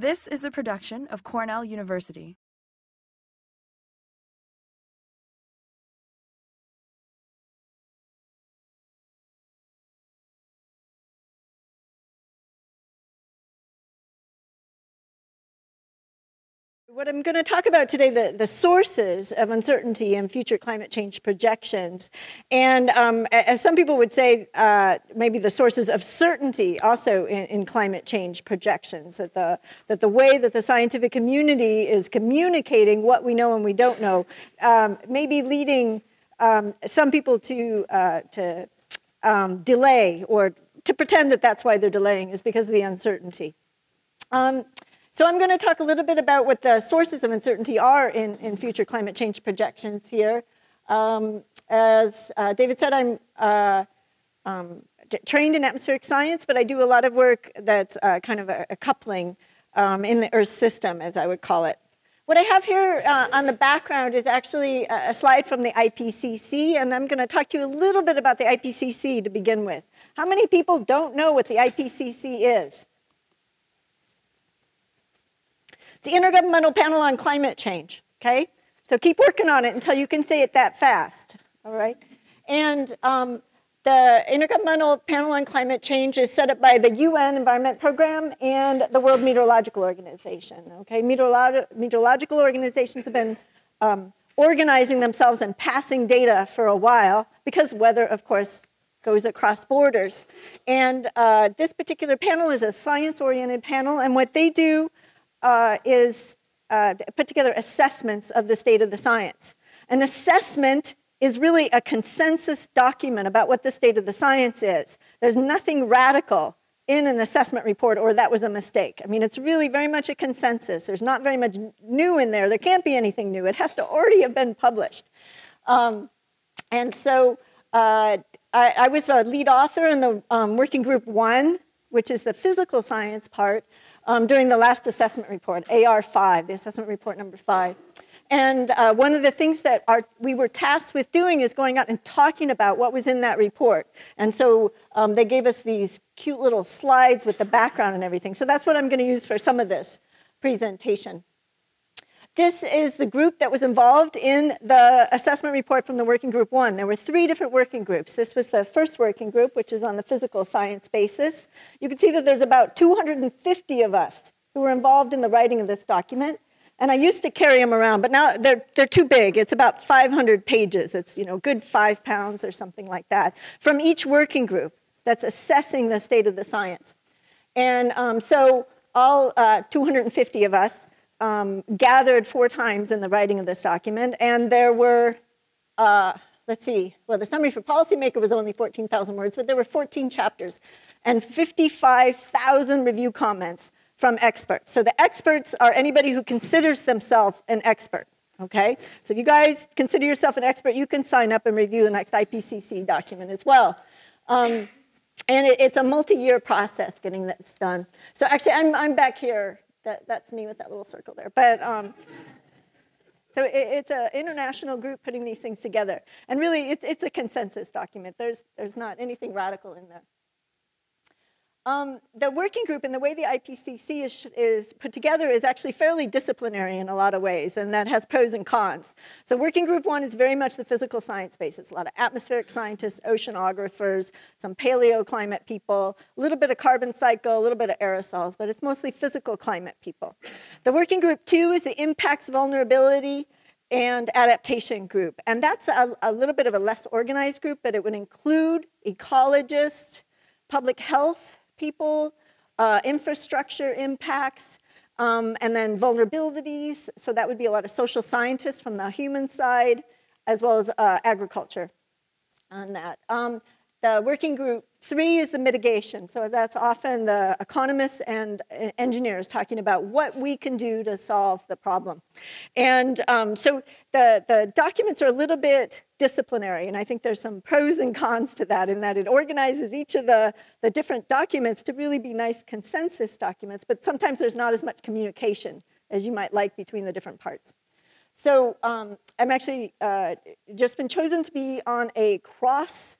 This is a production of Cornell University. What I'm going to talk about today, the, the sources of uncertainty in future climate change projections. And um, as some people would say, uh, maybe the sources of certainty also in, in, climate change projections, that the, that the way that the scientific community is communicating what we know and we don't know um, may be leading um, some people to, uh, to um, delay or to pretend that that's why they're delaying is because of the uncertainty. So I'm going to talk a little bit about what the sources of uncertainty are in, in future climate change projections here. Um, as uh, David said, I'm uh, um, trained in atmospheric science, but I do a lot of work that's uh, kind of a, a coupling um, in the Earth system, as I would call it. What I have here uh, on the background is actually a slide from the IPCC, and I'm going to talk to you a little bit about the IPCC to begin with. How many people don't know what the IPCC is? It's the Intergovernmental Panel on Climate Change, okay? So keep working on it until you can say it that fast, all right? And um, the Intergovernmental Panel on Climate Change is set up by the UN Environment Program and the World Meteorological Organization, okay? Meteorolo meteorological organizations have been um, organizing themselves and passing data for a while because weather, of course, goes across borders. And uh, this particular panel is a science-oriented panel, and what they do uh, is uh, put together assessments of the state of the science. An assessment is really a consensus document about what the state of the science is. There's nothing radical in an assessment report or that was a mistake. I mean, it's really very much a consensus. There's not very much new in there. There can't be anything new. It has to already have been published. Um, and so uh, I, I, was a lead author in the um, working group one, which is the physical science part, um, during the last assessment report, AR5, the assessment report number five. And uh, one of the things that our, we were tasked with doing is going out and talking about what was in that report. And so um, they gave us these cute little slides with the background and everything. So that's what I'm going to use for some of this presentation. This is the group that was involved in the assessment report from the working group one. There were three different working groups. This was the first working group, which is on the physical science basis. You can see that there's about 250 of us who were involved in the writing of this document. And I used to carry them around, but now they're, they're too big. It's about 500 pages. It's, you know, good five pounds or something like that from each working group that's assessing the state of the science. And um, so all uh, 250 of us um, gathered four times in the writing of this document, and there were, uh, let's see, well, the summary for policymaker was only 14,000 words, but there were 14 chapters and 55,000 review comments from experts. So the experts are anybody who considers themselves an expert. Okay, so if you guys consider yourself an expert, you can sign up and review the next IPCC document as well. Um, and it, it's a multi-year process getting this done. So actually, I'm, I'm back here that, that's me with that little circle there. But um, so it, it's an international group putting these things together. And really, it's, it's a consensus document. There's, there's not anything radical in there. Um, the working group and the way the IPCC is, is, put together is actually fairly disciplinary in a lot of ways, and that has pros and cons. So working group one is very much the physical science base. It's a lot of atmospheric scientists, oceanographers, some paleoclimate people, a little bit of carbon cycle, a little bit of aerosols, but it's mostly physical climate people. The working group two is the impacts, vulnerability, and adaptation group. And that's a, a little bit of a less organized group, but it would include ecologists, public health, people, uh, infrastructure impacts, um, and then vulnerabilities. So that would be a lot of social scientists from the human side, as well as uh, agriculture on that. Um, the working group three is the mitigation. So that's often the economists and engineers talking about what we can do to solve the problem. And um, so the, the documents are a little bit disciplinary, and I think there's some pros and cons to that in that it organizes each of the, the different documents to really be nice consensus documents, but sometimes there's not as much communication as you might like between the different parts. So um, I'm actually uh, just been chosen to be on a cross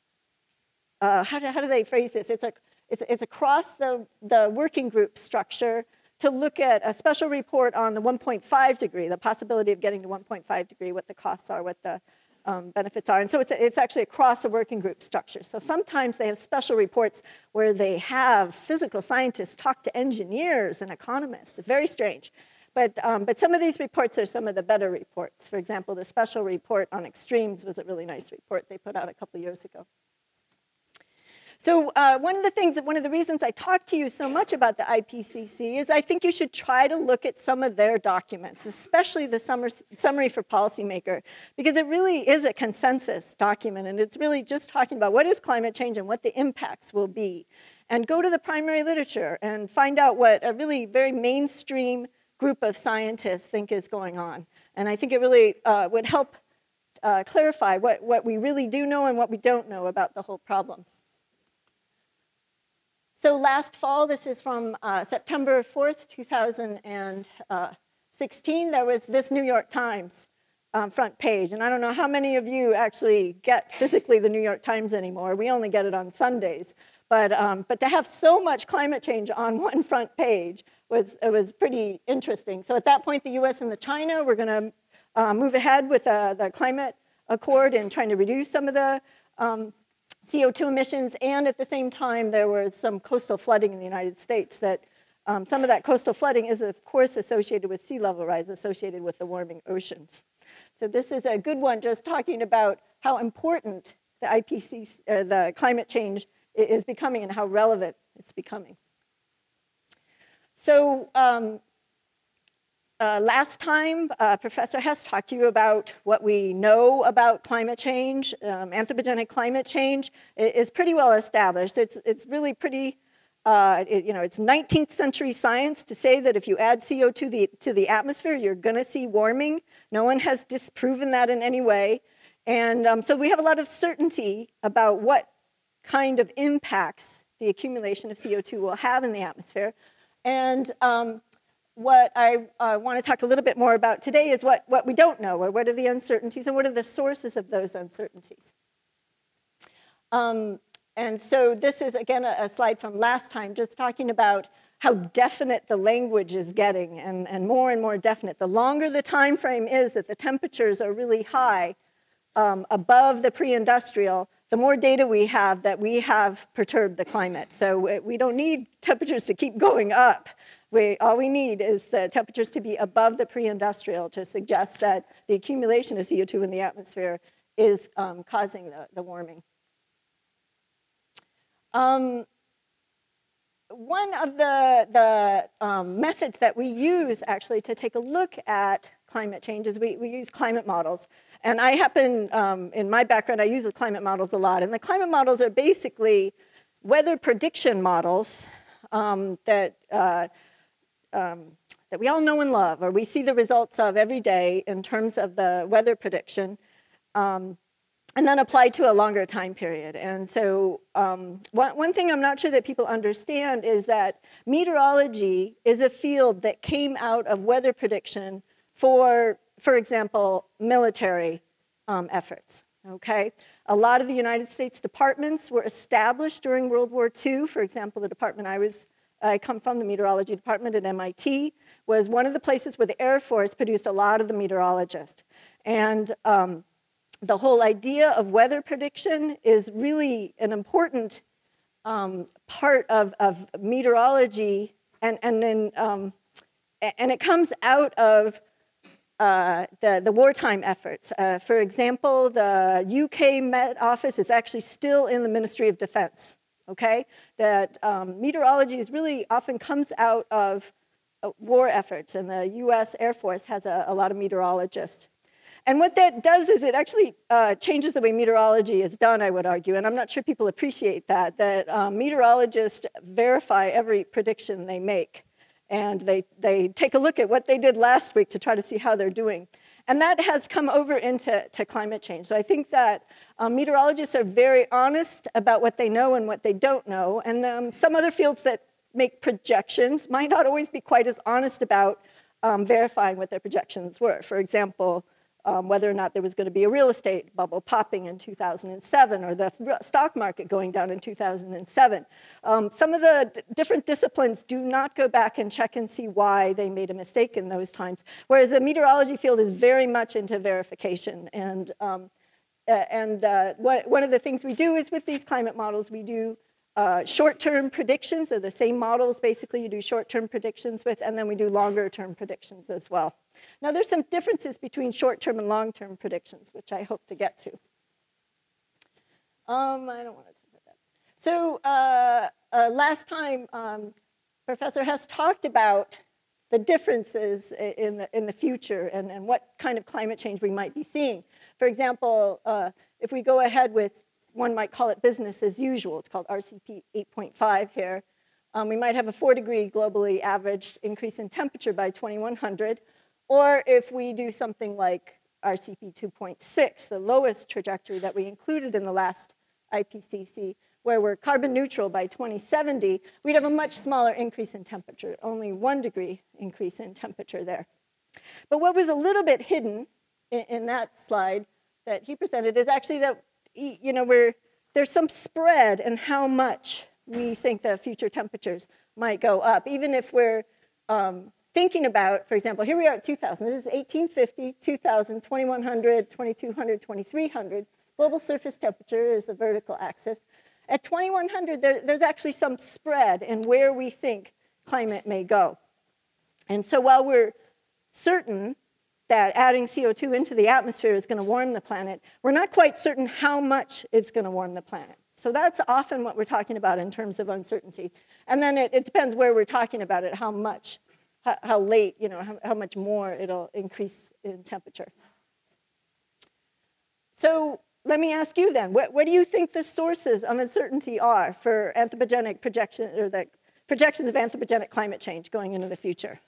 uh, how, do, how do they phrase this? It's, a, it's, it's across the, the working group structure to look at a special report on the 1.5 degree, the possibility of getting to 1.5 degree, what the costs are, what the um, benefits are. And so it's, it's actually across a working group structure. So sometimes they have special reports where they have physical scientists talk to engineers and economists. It's very strange. But, um, but some of these reports are some of the better reports. For example, the special report on extremes was a really nice report they put out a couple years ago. So uh, one of the things, one of the reasons I talk to you so much about the IPCC is I think you should try to look at some of their documents, especially the summary for policymaker, because it really is a consensus document, and it's really just talking about what is climate change and what the impacts will be. And go to the primary literature and find out what a really very mainstream group of scientists think is going on. And I think it really uh, would help uh, clarify what, what we really do know and what we don't know about the whole problem. So last fall, this is from uh, September 4th, 2016, there was this New York Times um, front page. And I don't know how many of you actually get physically the New York Times anymore. We only get it on Sundays. But, um, but to have so much climate change on one front page was, it was pretty interesting. So at that point, the US and the China were going to uh, move ahead with uh, the climate accord and trying to reduce some of the um, CO2 emissions, and at the same time, there was some coastal flooding in the United States that um, some of that coastal flooding is, of course, associated with sea level rise, associated with the warming oceans. So this is a good one, just talking about how important the IPCC, uh, the climate change is becoming and how relevant it's becoming. So um, uh, last time, uh, Professor Hess talked to you about what we know about climate change. Um, anthropogenic climate change is pretty well established. It's, it's really pretty, uh, it, you know, it's 19th century science to say that if you add CO2 to the, to the atmosphere, you're going to see warming. No one has disproven that in any way. And um, so we have a lot of certainty about what kind of impacts the accumulation of CO2 will have in the atmosphere. And um, what I uh, want to talk a little bit more about today is what, what we don't know, or what are the uncertainties, and what are the sources of those uncertainties. Um, and so this is, again, a, a, slide from last time, just talking about how definite the language is getting, and, and more and more definite. The longer the time frame is that the temperatures are really high, um, above the pre-industrial, the more data we have that we have perturbed the climate. So we don't need temperatures to keep going up we, all we need is the temperatures to be above the pre-industrial to suggest that the accumulation of CO2 in the atmosphere is um, causing the, the warming. Um, one of the, the um, methods that we use actually to take a look at climate change is we, we use climate models. And I happen, um, in my background, I use the climate models a lot. And the climate models are basically weather prediction models um, that uh, um, that we all know and love, or we see the results of every day in terms of the weather prediction, um, and then apply to a longer time period. And so um, one, one thing I'm not sure that people understand is that meteorology is a field that came out of weather prediction for, for example, military um, efforts, okay? A lot of the United States departments were established during World War II. For example, the department I was I come from the meteorology department at MIT, was one of the places where the Air Force produced a lot of the meteorologists. And um, the whole idea of weather prediction is really an important um, part of, of meteorology, and, and, then, um, and it comes out of uh, the, the wartime efforts. Uh, for example, the UK Met Office is actually still in the Ministry of Defense okay? That um, meteorology is really often comes out of uh, war efforts, and the US Air Force has a, a, lot of meteorologists. And what that does is it actually uh, changes the way meteorology is done, I would argue, and I'm not sure people appreciate that, that um, meteorologists verify every prediction they make. And they, they take a look at what they did last week to try to see how they're doing. And that has come over into to climate change. So I think that um, meteorologists are very honest about what they know and what they don't know. And um, some other fields that make projections might not always be quite as honest about um, verifying what their projections were. For example, um, whether or not there was going to be a real estate bubble popping in 2007 or the stock market going down in 2007. Um, some of the different disciplines do not go back and check and see why they made a mistake in those times, whereas the meteorology field is very much into verification. And, um, and uh, one of the things we do is with these climate models, we do uh, short-term predictions. They're the same models, basically, you do short-term predictions with, and then we do longer-term predictions as well. Now, there's some differences between short-term and long-term predictions, which I hope to get to. Um, I don't want to talk about that. So uh, uh, last time, um, Professor Hess talked about the differences in the, in the future and, and what kind of climate change we might be seeing. For example, uh, if we go ahead with, one might call it business as usual, it's called RCP 8.5 here, um, we might have a four degree globally averaged increase in temperature by 2100, or if we do something like RCP 2.6, the lowest trajectory that we included in the last IPCC, where we're carbon neutral by 2070, we'd have a much smaller increase in temperature, only one degree increase in temperature there. But what was a little bit hidden in, in that slide that he presented is actually that, you know, we're, there's some spread in how much we think the future temperatures might go up, even if we're um, thinking about, for example, here we are at 2000. This is 1850, 2000, 2100, 2200, 2300. Global surface temperature is the vertical axis. At 2100, there, there's actually some spread in where we think climate may go. And so while we're certain that adding CO2 into the atmosphere is going to warm the planet, we're not quite certain how much it's going to warm the planet. So that's often what we're talking about in terms of uncertainty. And then it, it depends where we're talking about it, how much how, how late, you know, how, how much more it'll increase in temperature. So let me ask you then, what, what do you think the sources of uncertainty are for anthropogenic projection, or the projections of anthropogenic climate change going into the future?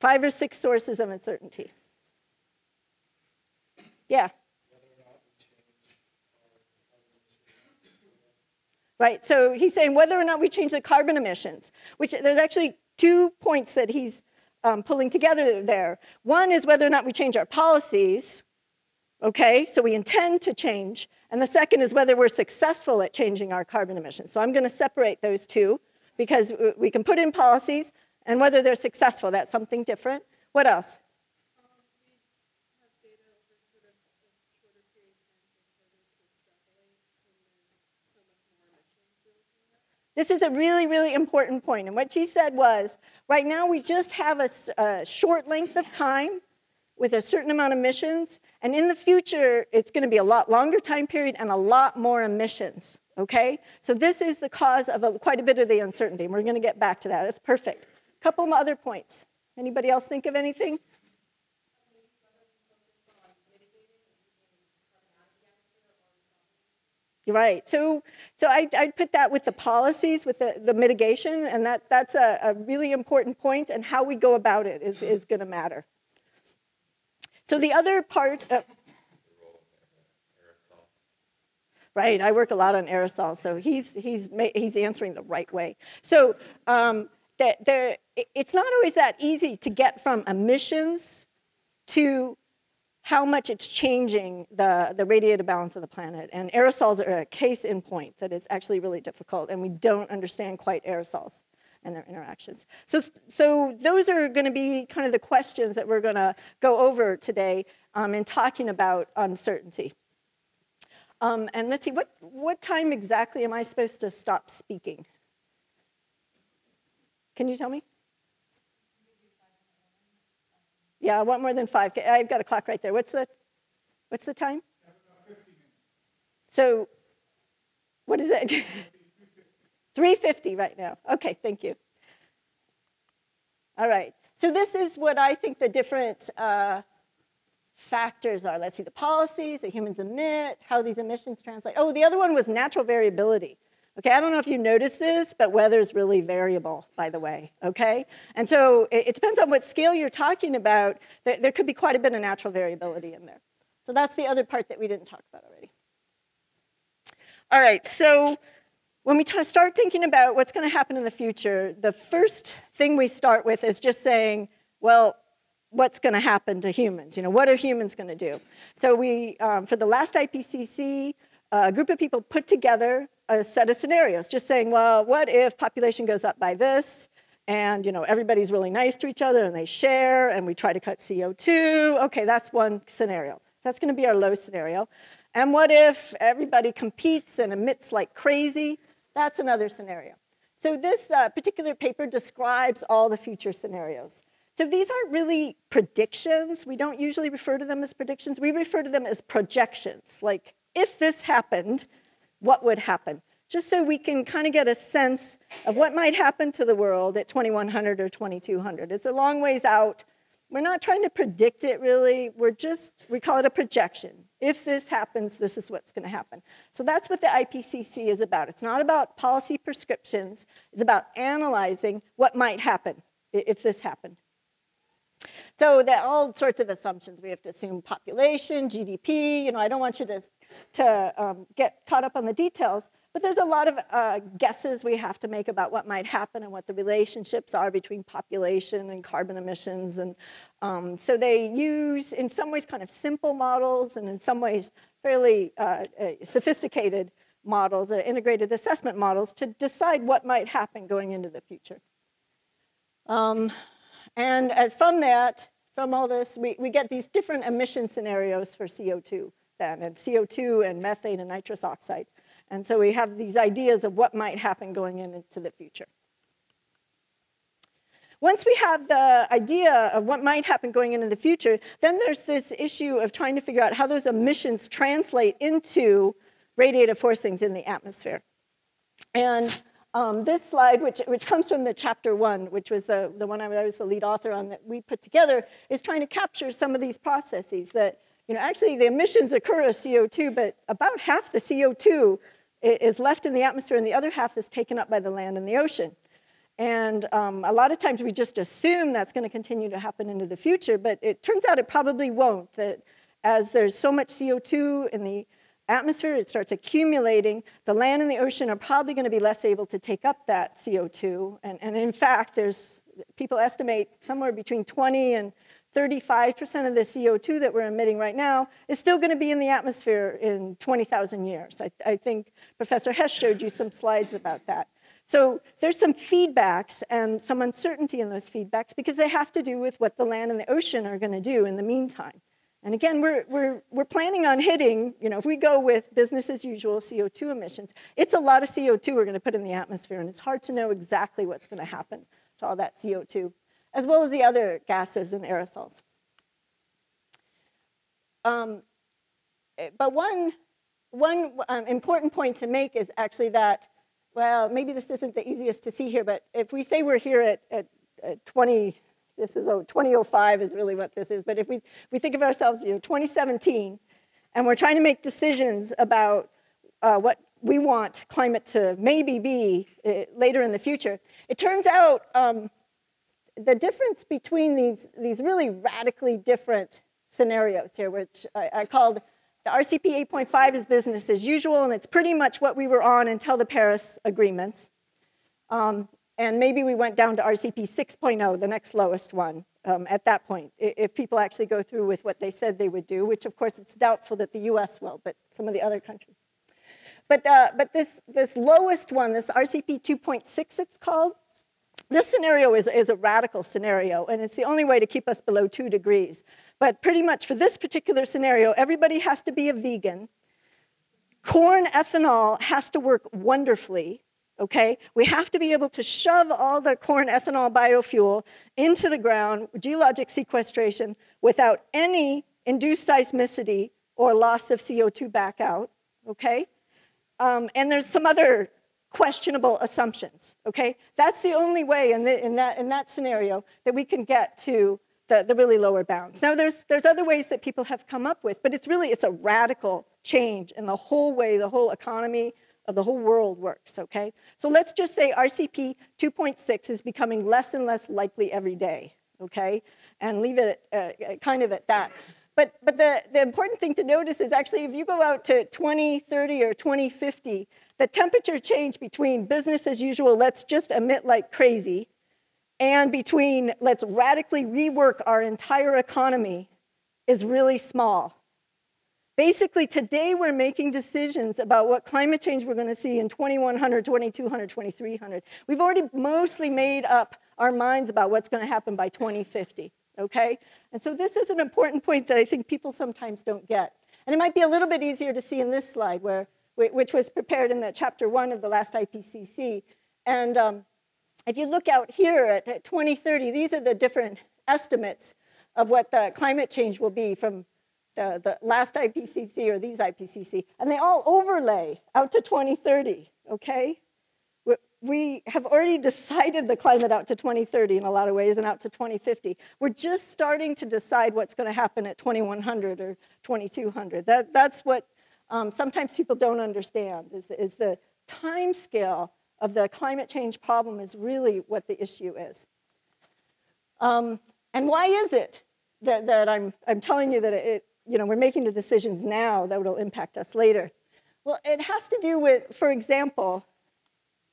Five or six sources of uncertainty. Yeah. Right, so he's saying whether or not we change the carbon emissions, which there's actually two points that he's um, pulling together there. One is whether or not we change our policies, okay, so we intend to change. And the second is whether we're successful at changing our carbon emissions. So I'm going to separate those two because we can put in policies and whether they're successful, that's something different. What else? This is a really, really important point. And what she said was, right now we just have a, a, short length of time with a certain amount of emissions. And in the future, it's going to be a lot longer time period and a lot more emissions. Okay? So this is the cause of a, quite a bit of the uncertainty. And we're going to get back to that. That's perfect. A couple of other points. Anybody else think of anything? Right. So, so I, I'd put that with the policies, with the, the mitigation, and that, that's a, a really important point, and how we go about it is, is going to matter. So the other part, uh, right? I work a lot on aerosol, so he's he's he's answering the right way. So um, there, it's not always that easy to get from emissions to how much it's changing the, the radiative balance of the planet. And aerosols are a case in point that it's actually really difficult, and we don't understand quite aerosols and their interactions. So, so those are going to be kind of the questions that we're going to go over today um, in talking about uncertainty. Um, and let's see, what, what time exactly am I supposed to stop speaking? Can you tell me? Yeah, I want more than five. I've got a clock right there. What's the, what's the time? So, what is it? 350 right now. Okay, thank you. All right. So this is what I think the different uh, factors are. Let's see, the policies that humans emit, how these emissions translate. Oh, the other one was natural variability. Okay, I don't know if you noticed this, but weather is really variable, by the way, okay? And so it, it depends on what scale you're talking about. There, there, could be quite a bit of natural variability in there. So that's the other part that we didn't talk about already. All right, so when we start thinking about what's going to happen in the future, the first thing we start with is just saying, well, what's going to happen to humans. You know, what are humans going to do? So we, um, for the last IPCC, a group of people put together a set of scenarios, just saying, well, what if population goes up by this, and you know everybody's really nice to each other and they share, and we try to cut CO2. Okay, that's one scenario. That's going to be our low scenario. And what if everybody competes and emits like crazy? That's another scenario. So this uh, particular paper describes all the future scenarios. So these aren't really predictions. We don't usually refer to them as predictions. We refer to them as projections, like if this happened, what would happen? Just so we can kind of get a sense of what might happen to the world at 2100 or 2200. It's a long ways out. We're not trying to predict it really. We're just, we call it a projection. If this happens, this is what's going to happen. So that's what the IPCC is about. It's not about policy prescriptions. It's about analyzing what might happen if this happened. So there all sorts of assumptions. We have to assume population, GDP. You know, I don't want you to to um, get caught up on the details. But there's a lot of uh, guesses we have to make about what might happen and what the relationships are between population and carbon emissions. And um, so they use, in some ways, kind of simple models, and in some ways, fairly uh, uh, sophisticated models, uh, integrated assessment models, to decide what might happen going into the future. Um, and uh, from that, from all this, we, we get these different emission scenarios for CO2 then, and CO2 and methane and nitrous oxide. And so we have these ideas of what might happen going into the future. Once we have the idea of what might happen going into the future, then there's this issue of trying to figure out how those emissions translate into radiative forcings in the atmosphere. And um, this slide, which, which comes from the chapter one, which was the, the one I was the lead author on that we put together, is trying to capture some of these processes that you know, actually the emissions occur as CO2, but about half the CO2 is left in the atmosphere and the other half is taken up by the land and the ocean. And um, a lot of times we just assume that's going to continue to happen into the future, but it turns out it probably won't. That as there's so much CO2 in the atmosphere, it starts accumulating. The land and the ocean are probably going to be less able to take up that CO2. And, and in fact, there's people estimate somewhere between 20 and 35% of the CO2 that we're emitting right now is still going to be in the atmosphere in 20,000 years. I, I, think Professor Hess showed you some slides about that. So there's some feedbacks and some uncertainty in those feedbacks because they have to do with what the land and the ocean are going to do in the meantime. And again, we're, we're, we're planning on hitting, you know, if we go with business as usual CO2 emissions, it's a lot of CO2 we're going to put in the atmosphere, and it's hard to know exactly what's going to happen to all that CO2 as well as the other gases and aerosols. Um, but one, one um, important point to make is actually that, well, maybe this isn't the easiest to see here, but if we say we're here at, at, at 20, this is oh, 2005 is really what this is, but if we, we think of ourselves, you know, 2017, and we're trying to make decisions about uh, what we want climate to maybe be uh, later in the future, it turns out um, the difference between these, these really radically different scenarios here, which I, I called the RCP 8.5 is business as usual, and it's pretty much what we were on until the Paris agreements. Um, and maybe we went down to RCP 6.0, the next lowest one, um, at that point, if people actually go through with what they said they would do, which of course it's doubtful that the US will, but some of the other countries. But, uh, but this, this lowest one, this RCP 2.6 it's called, this scenario is, is a radical scenario, and it's the only way to keep us below two degrees. But pretty much for this particular scenario, everybody has to be a vegan. Corn ethanol has to work wonderfully, okay? We have to be able to shove all the corn ethanol biofuel into the ground, geologic sequestration, without any induced seismicity or loss of CO2 back out, okay? Um, and there's some other questionable assumptions, okay? That's the only way in, the, in, that, in that scenario that we can get to the, the really lower bounds. Now, there's, there's other ways that people have come up with, but it's really, it's a radical change in the whole way the whole economy of the whole world works, okay? So let's just say RCP 2.6 is becoming less and less likely every day, okay? And leave it at, uh, kind of at that. But, but the, the important thing to notice is actually if you go out to 2030 or 2050, the temperature change between business as usual, let's just emit like crazy, and between let's radically rework our entire economy is really small. Basically, today we're making decisions about what climate change we're going to see in 2100, 2200, 2300. We've already mostly made up our minds about what's going to happen by 2050, okay? And so this is an important point that I think people sometimes don't get. And it might be a little bit easier to see in this slide, where, which was prepared in the chapter one of the last IPCC. And um, if you look out here at, at 2030, these are the different estimates of what the climate change will be from the, the last IPCC or these IPCC, and they all overlay out to 2030, okay? We have already decided the climate out to 2030 in a lot of ways and out to 2050. We're just starting to decide what's going to happen at 2100 or 2200. That, that's what um, sometimes people don't understand, is, is the time scale of the climate change problem is really what the issue is. Um, and why is it that, that I'm, I'm telling you that it, you know, we're making the decisions now that will impact us later. Well, it has to do with, for example,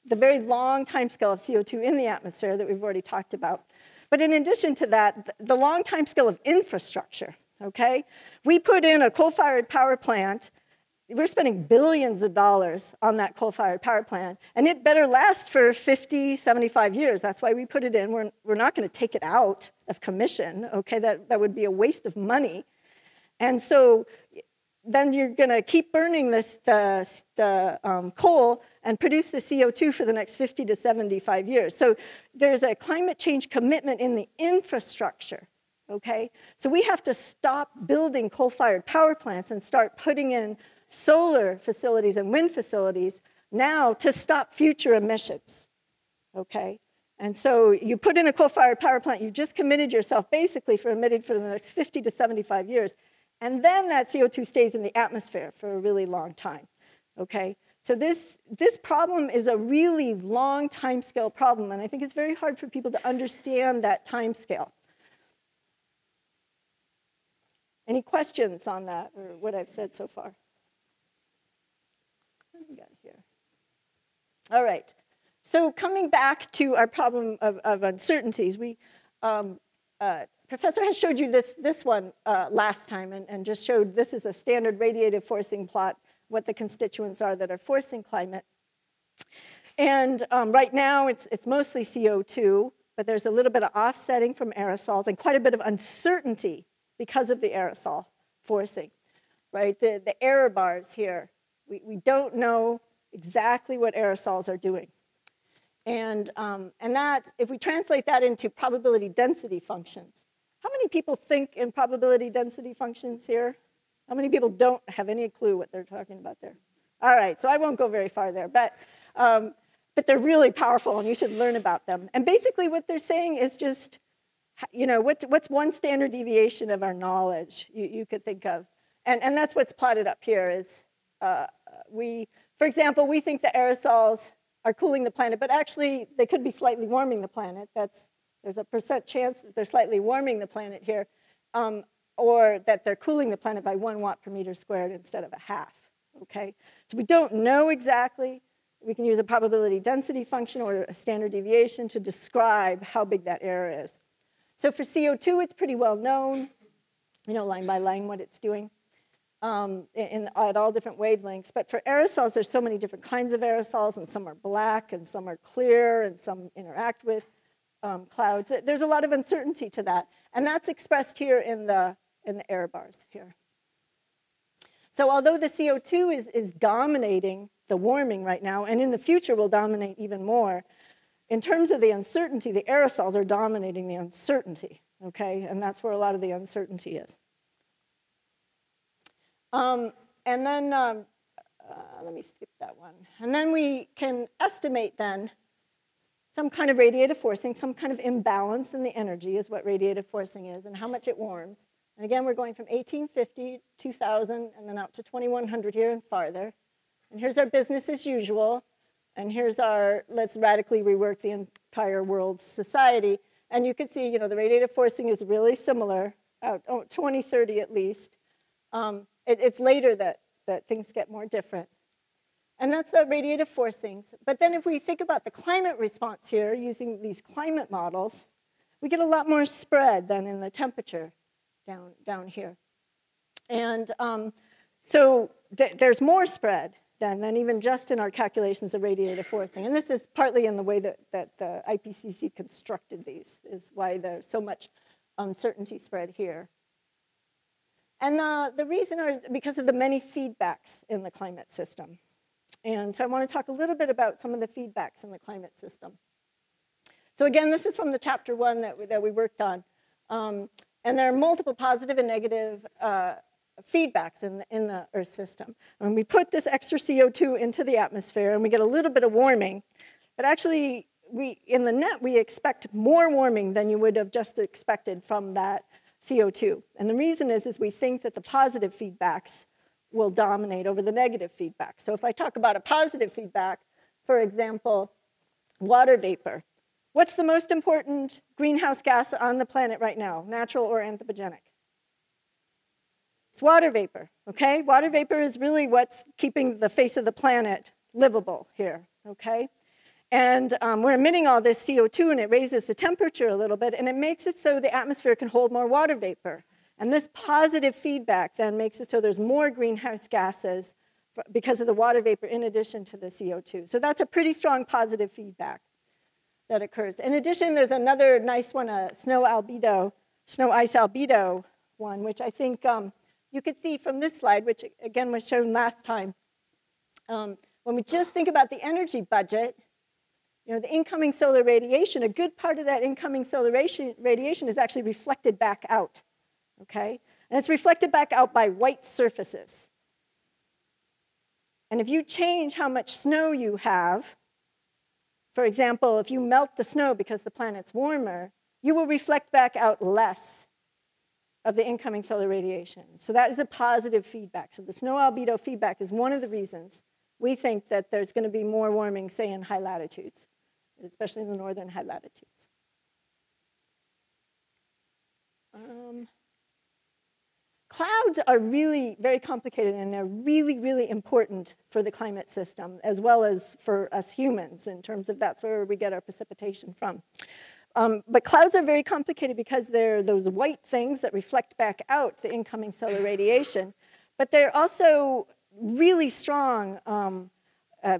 the very long time scale of CO2 in the atmosphere that we've already talked about. But in addition to that, the long time scale of infrastructure, okay? We put in a coal-fired power plant. We're spending billions of dollars on that coal-fired power plant, and it better last for 50, 75 years. That's why we put it in. We're, we're not going to take it out of commission, okay? That, that would be a waste of money. And so then you're going to keep burning this, the, the um, coal and produce the CO2 for the next 50 to 75 years. So there's a climate change commitment in the infrastructure, okay? So we have to stop building coal-fired power plants and start putting in solar facilities and wind facilities now to stop future emissions, okay? And so you put in a coal-fired power plant, you've just committed yourself basically for emitting for the next 50 to 75 years. And then that CO2 stays in the atmosphere for a really long time, okay? So this, this problem is a really long time scale problem, and I think it's very hard for people to understand that time scale. Any questions on that or what I've said so far? What do we got here? All right. So coming back to our problem of, of uncertainties, we, um, uh, Professor Hess showed you this, this one uh, last time and, and just showed this is a standard radiative forcing plot, what the constituents are that are forcing climate. And um, right now it's, it's mostly CO2, but there's a little bit of offsetting from aerosols and quite a bit of uncertainty because of the aerosol forcing, right? The, the error bars here, we, we don't know exactly what aerosols are doing. And, um, and that, if we translate that into probability density functions, how many people think in probability density functions here? How many people don't have any clue what they're talking about there? All right, so I won't go very far there, but, um, but they're really powerful and you should learn about them. And basically what they're saying is just, you know, what, what's one standard deviation of our knowledge you, you could think of? And, and that's what's plotted up here is uh, we, for example, we think the aerosols are cooling the planet, but actually they could be slightly warming the planet. That's there's a percent chance that they're slightly warming the planet here, um, or that they're cooling the planet by one watt per meter squared instead of a half, okay? So we don't know exactly. We can use a probability density function or a standard deviation to describe how big that error is. So for CO2, it's pretty well known, you know, line by line what it's doing um, in, at all different wavelengths. But for aerosols, there's so many different kinds of aerosols, and some are black, and some are clear, and some interact with um, clouds. There's a lot of uncertainty to that. And that's expressed here in the, in the error bars here. So although the CO2 is, is dominating the warming right now, and in the future will dominate even more, in terms of the uncertainty, the aerosols are dominating the uncertainty, okay? And that's where a lot of the uncertainty is. Um, and then, um, uh, let me skip that one. And then we can estimate then some kind of radiative forcing, some kind of imbalance in the energy is what radiative forcing is and how much it warms. And again, we're going from 1850, 2000, and then out to 2100 here and farther. And here's our business as usual. And here's our let's radically rework the entire world's society. And you can see, you know, the radiative forcing is really similar, out oh, 2030 at least. Um, it, it's later that, that things get more different. And that's the radiative forcings. But then if we think about the climate response here using these climate models, we get a lot more spread than in the temperature down, down here. And um, so th there's more spread than, than even just in our calculations of radiative forcing. And this is partly in the way that, that the IPCC constructed these, is why there's so much uncertainty spread here. And the, the reason is because of the many feedbacks in the climate system. And so I want to talk a little bit about some of the feedbacks in the climate system. So again, this is from the chapter one that we, that we worked on. Um, and there are multiple positive and negative uh, feedbacks in the, in the Earth system. And we put this extra CO2 into the atmosphere and we get a little bit of warming, but actually we, in the net, we expect more warming than you would have just expected from that CO2. And the reason is, is we think that the positive feedbacks will dominate over the negative feedback. So if I talk about a positive feedback, for example, water vapor. What's the most important greenhouse gas on the planet right now, natural or anthropogenic? It's water vapor, okay? Water vapor is really what's keeping the face of the planet livable here, okay? And um, we're emitting all this CO2 and it raises the temperature a little bit and it makes it so the atmosphere can hold more water vapor. And this positive feedback then makes it so there's more greenhouse gases because of the water vapor in addition to the CO2. So that's a pretty strong positive feedback that occurs. In addition, there's another nice one, a snow albedo, snow ice albedo one, which I think um, you could see from this slide, which again was shown last time. Um, when we just think about the energy budget, you know, the incoming solar radiation, a good part of that incoming solar radiation is actually reflected back out, okay? And it's reflected back out by white surfaces. And if you change how much snow you have, for example, if you melt the snow because the planet's warmer, you will reflect back out less of the incoming solar radiation. So that is a positive feedback. So the snow albedo feedback is one of the reasons we think that there's going to be more warming, say, in high latitudes especially in the northern high latitudes. Um, clouds are really very complicated and they're really, really important for the climate system as well as for us humans in terms of that's where we get our precipitation from. Um, but clouds are very complicated because they're those white things that reflect back out the incoming solar radiation, but they're also really strong um, uh,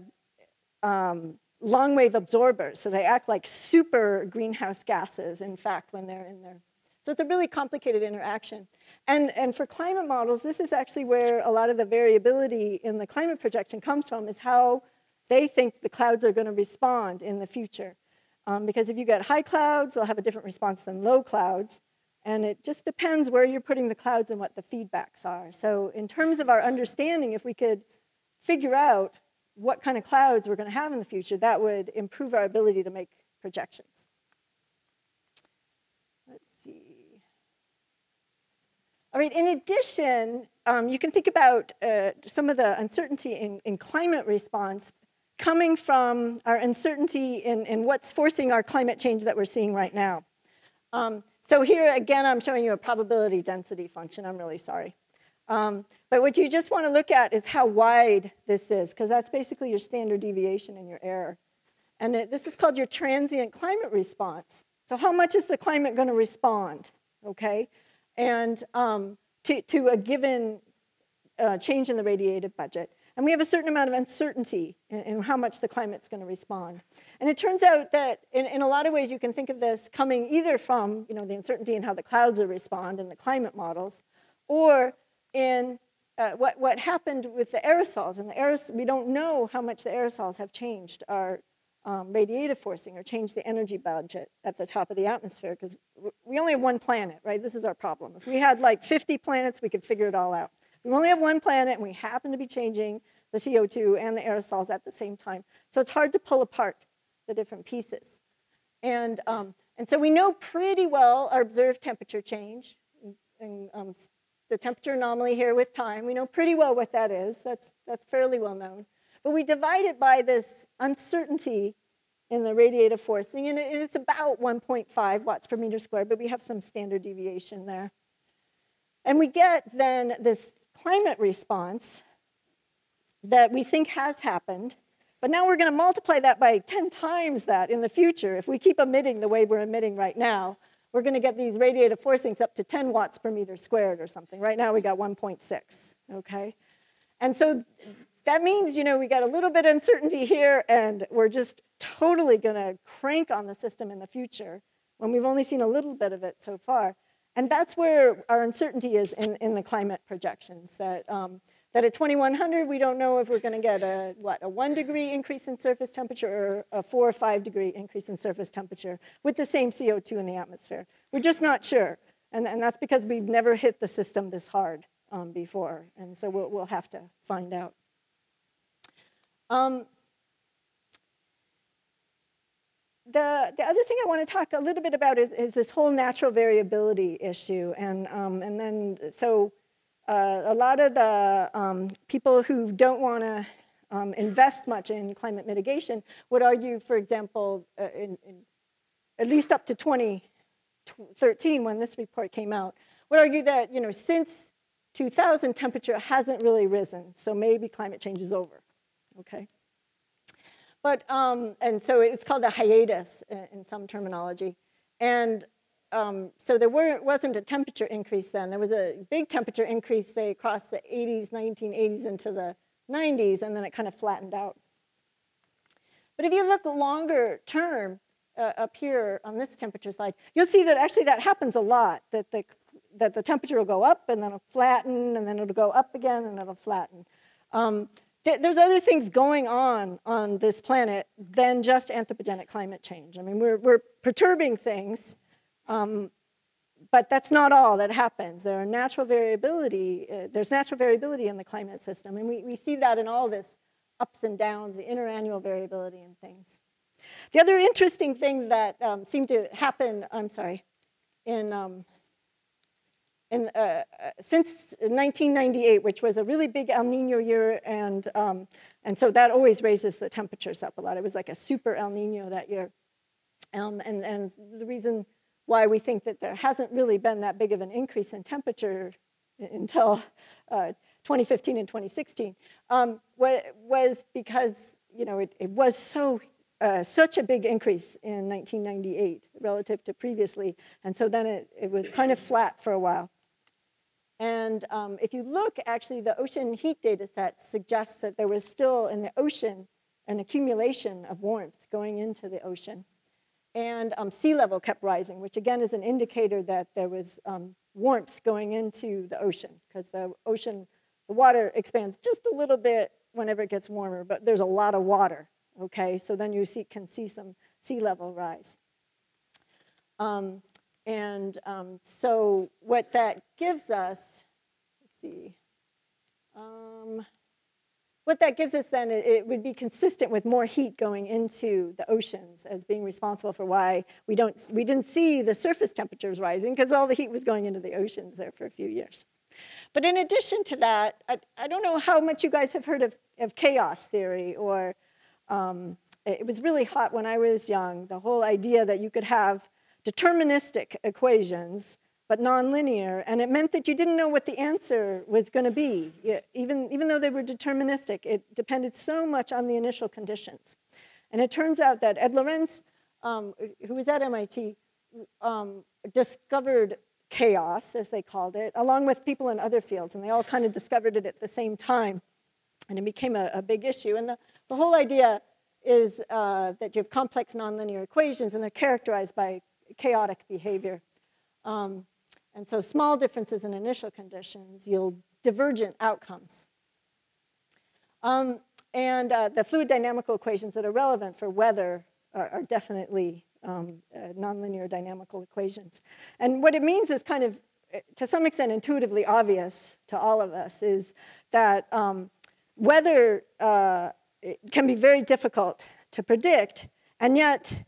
um, long wave absorbers. So they act like super greenhouse gases, in fact, when they're in there. So it's a really complicated interaction. And, and for climate models, this is actually where a lot of the variability in the climate projection comes from, is how they think the clouds are going to respond in the future. Um, because if you get high clouds, they'll have a different response than low clouds. And it just depends where you're putting the clouds and what the feedbacks are. So in terms of our understanding, if we could figure out what kind of clouds we're going to have in the future, that would improve our ability to make projections. Let's see. All right, in addition, um, you can think about uh, some of the uncertainty in, in, climate response coming from our uncertainty in, in, what's forcing our climate change that we're seeing right now. Um, so here, again, I'm showing you a probability density function. I'm really sorry. Um, but what you just want to look at is how wide this is, because that's basically your standard deviation and your error. And it, this is called your transient climate response. So how much is the climate going to respond, okay? And um, to, to a given uh, change in the radiative budget. And we have a certain amount of uncertainty in, in how much the climate's going to respond. And it turns out that in, in a lot of ways you can think of this coming either from you know, the uncertainty in how the clouds respond in the climate models, or in uh, what, what happened with the aerosols. And the aerosols, we don't know how much the aerosols have changed our um, radiative forcing or changed the energy budget at the top of the atmosphere because we only have one planet, right? This is our problem. If we had like 50 planets, we could figure it all out. We only have one planet and we happen to be changing the CO2 and the aerosols at the same time. So it's hard to pull apart the different pieces. And, um, and so we know pretty well our observed temperature change. And, um, the temperature anomaly here with time. We know pretty well what that is. That's, that's fairly well known. But we divide it by this uncertainty in the radiative forcing, and, it's about 1.5 watts per meter squared, but we have some standard deviation there. And we get then this climate response that we think has happened. But now we're going to multiply that by 10 times that in the future. If we keep emitting the way we're emitting right now, we're going to get these radiative forcings up to 10 watts per meter squared or something. Right now we got 1.6, okay? And so that means, you know, we got a little bit of uncertainty here and we're just totally going to crank on the system in the future when we've only seen a little bit of it so far. And that's where our uncertainty is in, in the climate projections, that, um, that at 2100, we don't know if we're going to get a, what, a one degree increase in surface temperature or a four or five degree increase in surface temperature with the same CO2 in the atmosphere. We're just not sure. And, and that's because we've never hit the system this hard um, before. And so we'll, we'll have to find out. Um, the, the other thing I want to talk a little bit about is, is this whole natural variability issue. And, um, and then, so uh, a lot of the um, people who don't want to um, invest much in climate mitigation would argue, for example, uh, in, in at least up to 2013 when this report came out, would argue that, you know, since 2000, temperature hasn't really risen, so maybe climate change is over, okay? But, um, and so it's called a hiatus in some terminology. And um, so there wasn't a temperature increase then. There was a big temperature increase, say, across the 80s, 1980s into the 90s, and then it kind of flattened out. But if you look longer term, uh, up here on this temperature slide, you'll see that actually that happens a lot, that the, that the temperature will go up and then it'll flatten, and then it'll go up again and it'll flatten. Um, there's other things going on on this planet than just anthropogenic climate change. I mean, we're, we're perturbing things, um, but that's not all that happens. There are natural variability, uh, there's natural variability in the climate system, and we, we see that in all this ups and downs, the interannual variability and things. The other interesting thing that um, seemed to happen, I'm sorry, in um, in, uh, uh since 1998, which was a really big El Nino year, and, um, and so that always raises the temperatures up a lot. It was like a super El Nino that year. Um, and, and the reason why we think that there hasn't really been that big of an increase in temperature until uh, 2015 and 2016 um, was because you know it, it was so uh, such a big increase in 1998 relative to previously, and so then it, it was kind of flat for a while. And um, if you look, actually, the ocean heat data set suggests that there was still in the ocean an accumulation of warmth going into the ocean. And um, sea level kept rising, which again is an indicator that there was um, warmth going into the ocean, because the ocean, the water expands just a little bit whenever it gets warmer, but there's a lot of water, okay? So then you see, can see some sea level rise. Um, and um, so what that gives us, let's see, um, what that gives us then, it, would be consistent with more heat going into the oceans as being responsible for why we, don't, we didn't see the surface temperatures rising because all the heat was going into the oceans there for a few years. But in addition to that, I, I don't know how much you guys have heard of, of chaos theory or um, it was really hot when I was young, the whole idea that you could have deterministic equations, but nonlinear, and it meant that you didn't know what the answer was going to be. Even, even though they were deterministic, it depended so much on the initial conditions. And it turns out that Ed Lorenz, um, who was at MIT, um, discovered chaos, as they called it, along with people in other fields, and they all kind of discovered it at the same time, and it became a, a big issue. And the, the whole idea is uh, that you have complex nonlinear equations, and they're characterized by chaotic behavior. Um, and so small differences in initial conditions yield divergent outcomes. Um, and uh, the fluid dynamical equations that are relevant for weather are, are definitely um, uh, nonlinear dynamical equations. And what it means is kind of, to some extent, intuitively obvious to all of us is that um, weather uh, can be very difficult to predict, and yet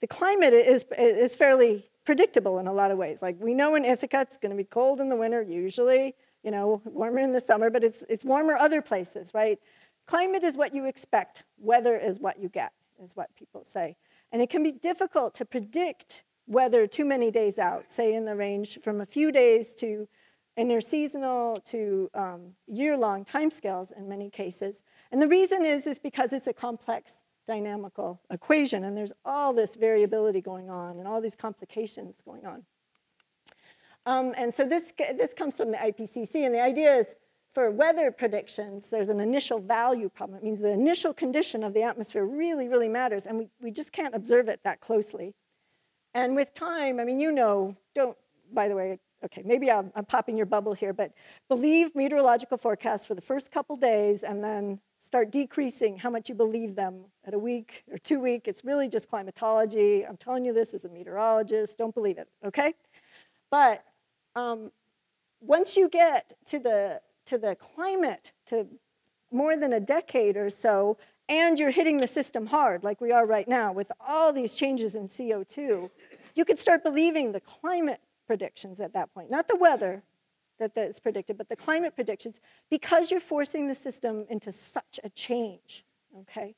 the climate is, is fairly predictable in a lot of ways. Like we know in Ithaca it's going to be cold in the winter usually, you know, warmer in the summer, but it's, it's warmer other places, right? Climate is what you expect. Weather is what you get, is what people say. And it can be difficult to predict weather too many days out, say in the range from a few days to and they're seasonal to um, year-long timescales in many cases. And the reason is, is because it's a complex dynamical equation, and there's all this variability going on and all these complications going on. Um, and so this, this comes from the IPCC, and the idea is for weather predictions, there's an initial value problem. It means the initial condition of the atmosphere really, really matters, and we, we just can't observe it that closely. And with time, I mean, you know, don't, by the way, okay, maybe I'm, I'm, popping your bubble here, but believe meteorological forecasts for the first couple days and then start decreasing how much you believe them at a week or two week. It's really just climatology. I'm telling you this as a meteorologist. Don't believe it, okay? But um, once you get to the, to the climate, to more than a decade or so, and you're hitting the system hard like we are right now with all these changes in CO2, you could start believing the climate predictions at that point, not the weather that that's predicted, but the climate predictions, because you're forcing the system into such a change, okay?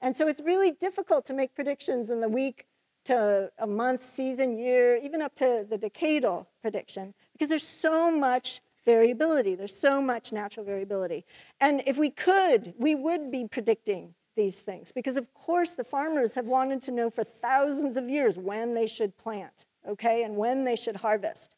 And so it's really difficult to make predictions in the week to a month, season, year, even up to the decadal prediction, because there's so much variability. There's so much natural variability. And if we could, we would be predicting these things, because of course the farmers have wanted to know for thousands of years when they should plant okay, and when they should harvest.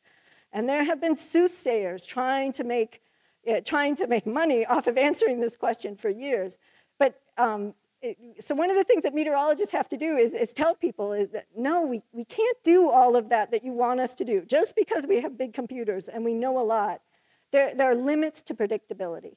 And there have been soothsayers trying to make, uh, trying to make money off of answering this question for years. But um, it, so one of the things that meteorologists have to do is, is tell people is that no, we, we can't do all of that that you want us to do. Just because we have big computers and we know a lot, there, there are limits to predictability.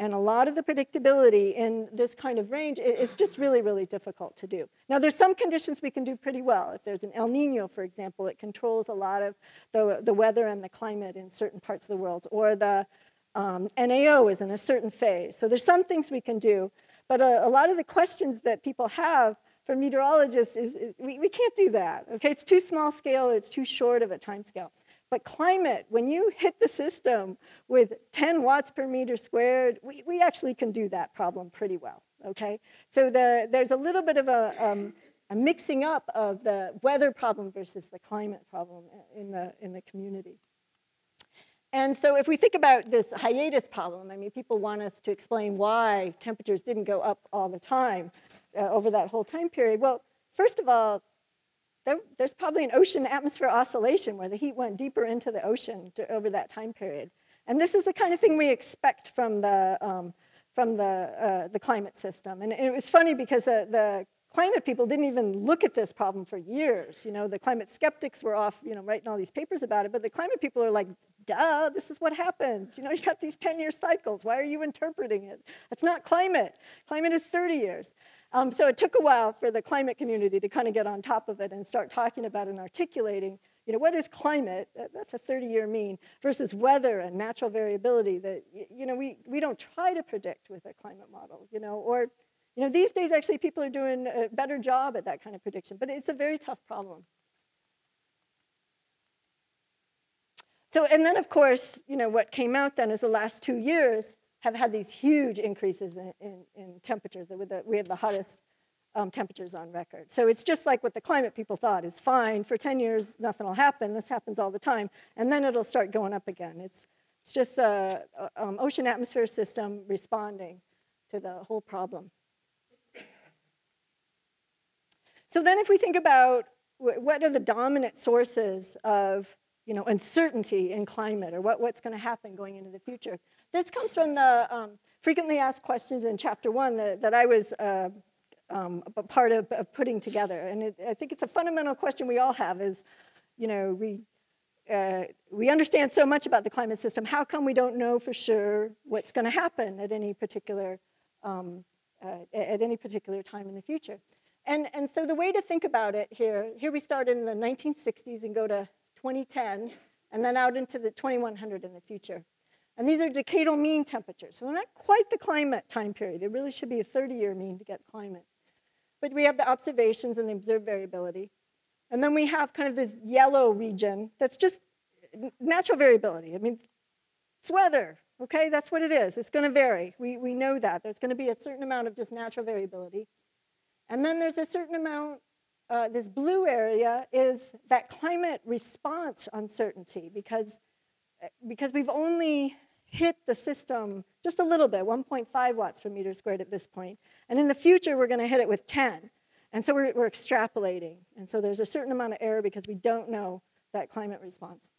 And a lot of the predictability in this kind of range is just really, really difficult to do. Now, there's some conditions we can do pretty well. If there's an El Nino, for example, it controls a lot of the, the weather and the climate in certain parts of the world. Or the um, NAO is in a certain phase. So there's some things we can do. But a, a lot of the questions that people have for meteorologists is, is we, we can't do that. Okay, it's too small scale, it's too short of a time scale. But climate, when you hit the system with 10 watts per meter squared, we, we actually can do that problem pretty well, okay? So the, there's a little bit of a, um, a mixing up of the weather problem versus the climate problem in the, in the community. And so if we think about this hiatus problem, I mean, people want us to explain why temperatures didn't go up all the time uh, over that whole time period. Well, first of all, there, there's probably an ocean atmosphere oscillation where the heat went deeper into the ocean to, over that time period. And this is the kind of thing we expect from the, um, from the, uh, the climate system. And it was funny because the, the climate people didn't even look at this problem for years. You know, the climate skeptics were off, you know, writing all these papers about it, but the climate people are like, duh, this is what happens. You know, you got these 10-year cycles. Why are you interpreting it? It's not climate. Climate is 30 years. Um, so it took a while for the climate community to kind of get on top of it and start talking about and articulating, you know, what is climate? That's a 30-year mean versus weather and natural variability that, you know, we, we don't try to predict with a climate model, you know, or, you know, these days actually people are doing a better job at that kind of prediction, but it's a very tough problem. So, and then of course, you know, what came out then is the last two years have had these huge increases in, in, in temperatures. We have the hottest um, temperatures on record. So it's just like what the climate people thought is fine. For 10 years, nothing will happen. This happens all the time. And then it'll start going up again. It's, it's just a um, ocean atmosphere system responding to the whole problem. So then if we think about what are the dominant sources of you know, uncertainty in climate or what, what's going to happen going into the future, this comes from the um, frequently asked questions in chapter one that, that I was uh, um, a part of, of, putting together. And it, I think it's a fundamental question we all have is, you know, we, uh, we understand so much about the climate system. How come we don't know for sure what's going to happen at any particular um, uh, at any particular time in the future? And, and so the way to think about it here, here we start in the 1960s and go to 2010, and then out into the 2100 in the future. And these are decadal mean temperatures. So they're not quite the climate time period. It really should be a 30-year mean to get climate. But we have the observations and the observed variability. And then we have kind of this yellow region that's just natural variability. I mean, it's weather, okay? That's what it is. It's going to vary. We, we know that. There's going to be a certain amount of just natural variability. And then there's a certain amount, uh, this blue area is that climate response uncertainty because because we've only hit the system just a little bit, 1.5 watts per meter squared at this point. And in the future, we're going to hit it with 10. And so we're, we're extrapolating. And so there's a certain amount of error because we don't know that climate response.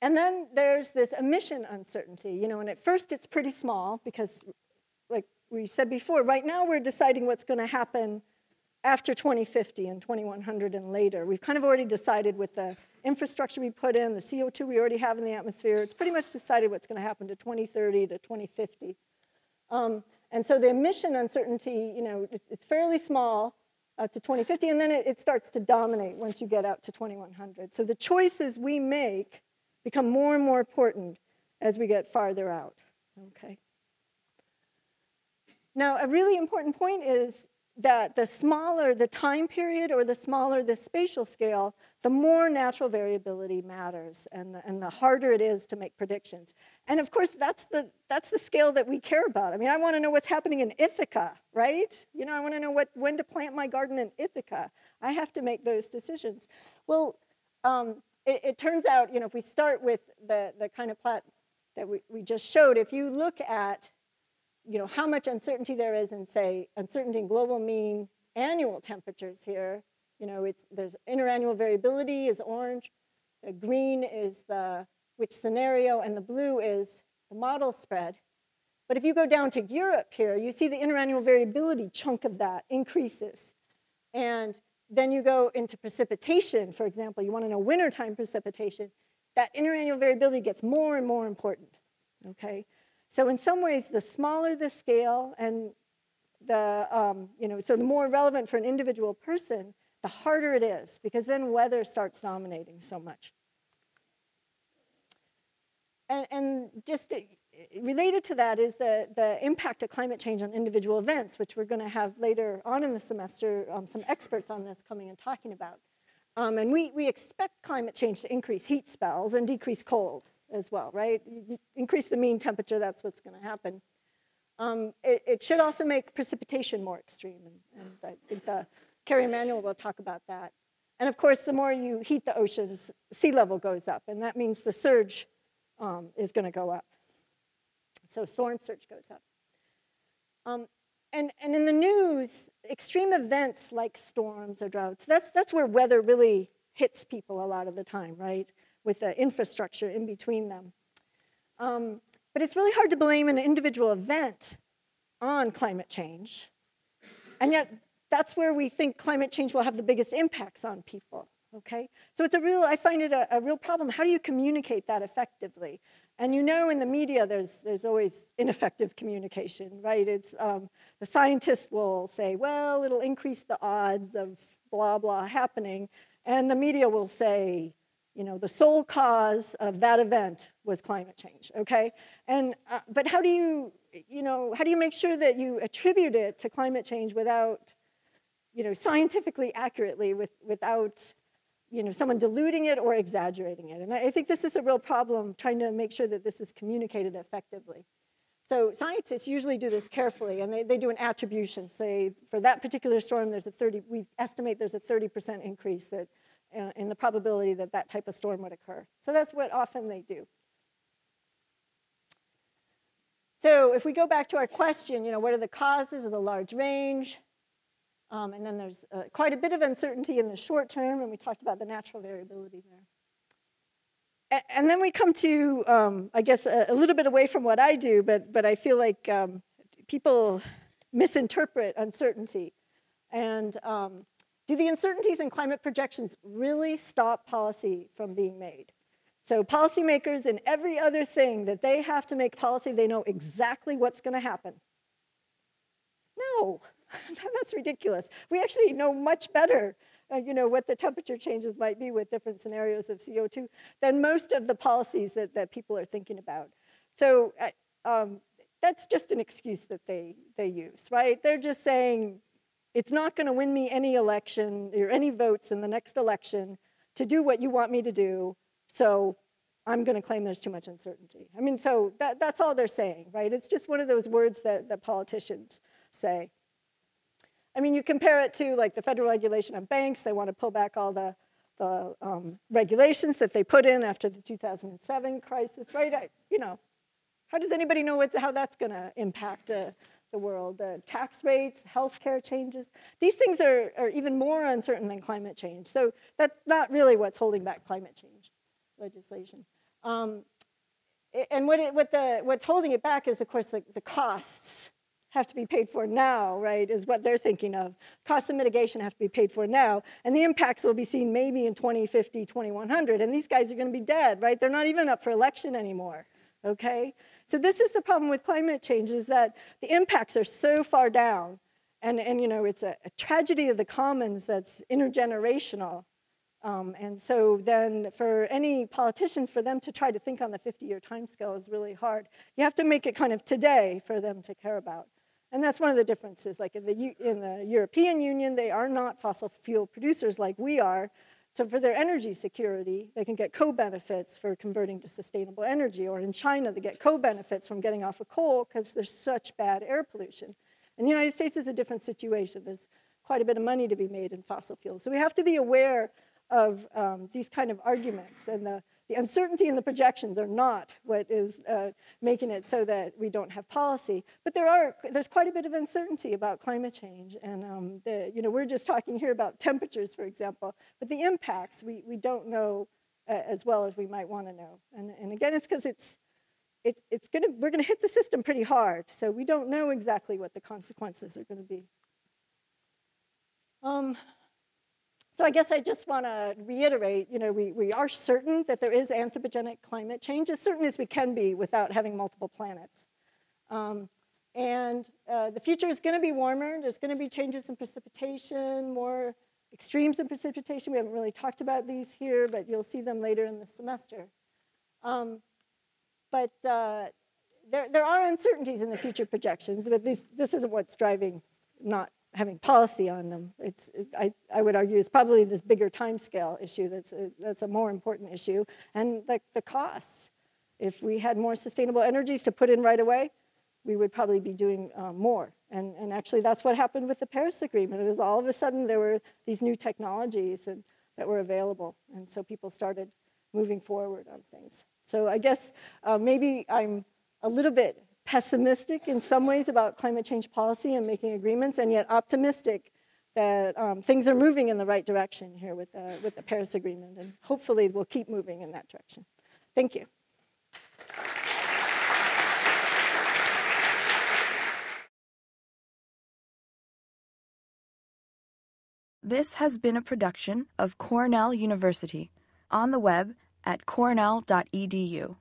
And then there's this emission uncertainty. You know, and at first it's pretty small because, like we said before, right now we're deciding what's going to happen after 2050 and 2100 and later. We've kind of already decided with the infrastructure we put in, the CO2 we already have in the atmosphere, it's pretty much decided what's going to happen to 2030 to 2050. Um, and so the emission uncertainty, you know, it's fairly small up to 2050, and then it, it starts to dominate once you get out to 2100. So the choices we make become more and more important as we get farther out, okay? Now, a really important point is that the smaller the time period or the smaller the spatial scale, the more natural variability matters and the, and the harder it is to make predictions. And of course, that's the, that's the scale that we care about. I mean, I want to know what's happening in Ithaca, right? You know, I want to know what, when to plant my garden in Ithaca. I have to make those decisions. Well, um, it, it, turns out, you know, if we start with the, the kind of plot that we, we just showed, if you look at you know, how much uncertainty there is in, say, uncertainty in global mean annual temperatures here. You know, it's, there's interannual variability is orange. The green is the which scenario, and the blue is the model spread. But if you go down to Europe here, you see the interannual variability chunk of that increases. And then you go into precipitation, for example, you want to know wintertime precipitation, that interannual variability gets more and more important, okay? So in some ways, the smaller the scale and the, um, you know, so the more relevant for an individual person, the harder it is, because then weather starts dominating so much. And, and just to, related to that is the, the impact of climate change on individual events, which we're going to have later on in the semester um, some experts on this coming and talking about. Um, and we, we expect climate change to increase heat spells and decrease cold as well, right? Increase the mean temperature, that's what's going to happen. Um, it, it, should also make precipitation more extreme, and, and I think the Kerry Emanuel will talk about that. And of course, the more you heat the oceans, sea level goes up, and that means the surge um, is going to go up. So storm surge goes up. Um, and, and in the news, extreme events like storms or droughts, that's, that's where weather really hits people a lot of the time, right? With the infrastructure in between them. Um, but it's really hard to blame an individual event on climate change. And yet, that's where we think climate change will have the biggest impacts on people, okay? So it's a real, I find it a, a real problem. How do you communicate that effectively? And you know in the media there's, there's always ineffective communication, right? It's, um, the scientists will say, well, it'll increase the odds of blah, blah happening. And the media will say, you know, the sole cause of that event was climate change, okay? And, uh, but how do you, you know, how do you make sure that you attribute it to climate change without, you know, scientifically accurately, with, without, you know, someone diluting it or exaggerating it? And I, I think this is a real problem, trying to make sure that this is communicated effectively. So scientists usually do this carefully, and they, they do an attribution. Say, for that particular storm, there's a 30, we estimate there's a 30% increase that in the probability that that type of storm would occur. So that's what often they do. So if we go back to our question, you know, what are the causes of the large range? Um, and then there's uh, quite a bit of uncertainty in the short term, and we talked about the natural variability there. and then we come to, um, I guess, a, a, little bit away from what I do, but, but I feel like um, people misinterpret uncertainty. And um, do the uncertainties in climate projections really stop policy from being made? So policymakers in every other thing that they have to make policy, they know exactly what's going to happen. No, that's ridiculous. We actually know much better, uh, you know, what the temperature changes might be with different scenarios of CO2 than most of the policies that, that people are thinking about. So uh, um, that's just an excuse that they, they use, right? They're just saying, it's not going to win me any election or any votes in the next election to do what you want me to do, so I'm going to claim there's too much uncertainty. I mean, so that, that's all they're saying, right? It's just one of those words that, that politicians say. I mean, you compare it to like the federal regulation of banks, they want to pull back all the, the um, regulations that they put in after the 2007 crisis, right? I, you know, how does anybody know what, how that's going to impact uh, the world? Uh, tax rates, healthcare changes. These things are, are even more uncertain than climate change. So that's not really what's holding back climate change legislation. Um, and what, it, what the, what's holding it back is, of course, the, the costs have to be paid for now, right, is what they're thinking of. Costs of mitigation have to be paid for now, and the impacts will be seen maybe in 2050, 2100, and these guys are going to be dead, right? They're not even up for election anymore, okay? So this is the problem with climate change is that the impacts are so far down, and, and you know, it's a, a tragedy of the commons that's intergenerational, um, and so then for any politicians, for them to try to think on the 50-year timescale is really hard. You have to make it kind of today for them to care about. And that's one of the differences. Like in the, in the European Union, they are not fossil fuel producers like we are. So for their energy security, they can get co-benefits for converting to sustainable energy. Or in China, they get co-benefits from getting off of coal because there's such bad air pollution. In the United States, it's a different situation. There's quite a bit of money to be made in fossil fuels. So we have to be aware of um, these kind of arguments and the the uncertainty in the projections are not what is uh, making it so that we don't have policy. But there are, there's quite a bit of uncertainty about climate change. And um, the, you know, we're just talking here about temperatures, for example. But the impacts, we, we don't know uh, as well as we might want to know. And, and again, it's because it's, it, it's gonna, we're going to hit the system pretty hard. So we don't know exactly what the consequences are going to be. Um, so I guess I just want to reiterate, you know, we, we are certain that there is anthropogenic climate change, as certain as we can be without having multiple planets. Um, and uh, the future is going to be warmer. There's going to be changes in precipitation, more extremes in precipitation. We haven't really talked about these here, but you'll see them later in the semester. Um, but uh, there, there are uncertainties in the future projections, but this, this isn't what's driving not having policy on them. It's, it, I, I would argue it's probably this bigger time scale issue that's a, that's a more important issue, and the, the costs. If we had more sustainable energies to put in right away, we would probably be doing uh, more. And, and actually, that's what happened with the Paris Agreement. It was all of a sudden there were these new technologies and, that were available, and so people started moving forward on things. So I guess uh, maybe I'm a little bit pessimistic in some ways about climate change policy and making agreements, and yet optimistic that um, things are moving in the right direction here with, uh, with the Paris Agreement, and hopefully we'll keep moving in that direction. Thank you. This has been a production of Cornell University on the web at cornell.edu.